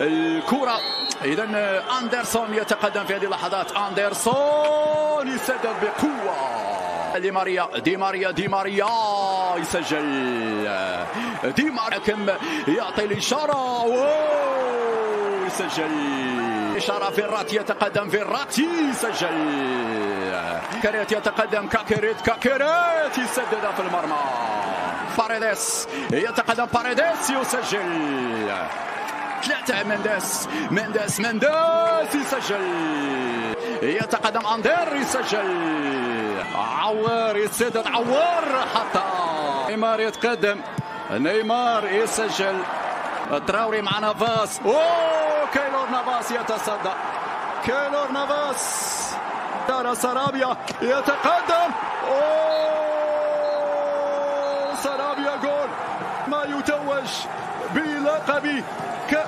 الكرة. إذا أندرسون يتقدم في هذه اللحظات. أندرسون يسدد بقوة. دي ماريا دي ماريا دي ماريا يسجل. دي ماريا كم يعطي الإشارة. يسجل. إشارة في الرات يتقدم في الرات يسجل. كاريت يتقدم كاكيريت كاكيريت يسدد في المرمى. باريديس يتقدم باريديس يسجل. ثلاثة مندس مندس مندس يسجل. يتقدم أندير يسجل. عوار يسدد عوار حتى. نيمار يتقدم نيمار يسجل. تراوري مع نافاس. أوه كيلور نافاس يتصدى. كيلور نافاس. دار سرابيا يتقدم. أوه سرابيا جول. ما يتوج بلقب كأس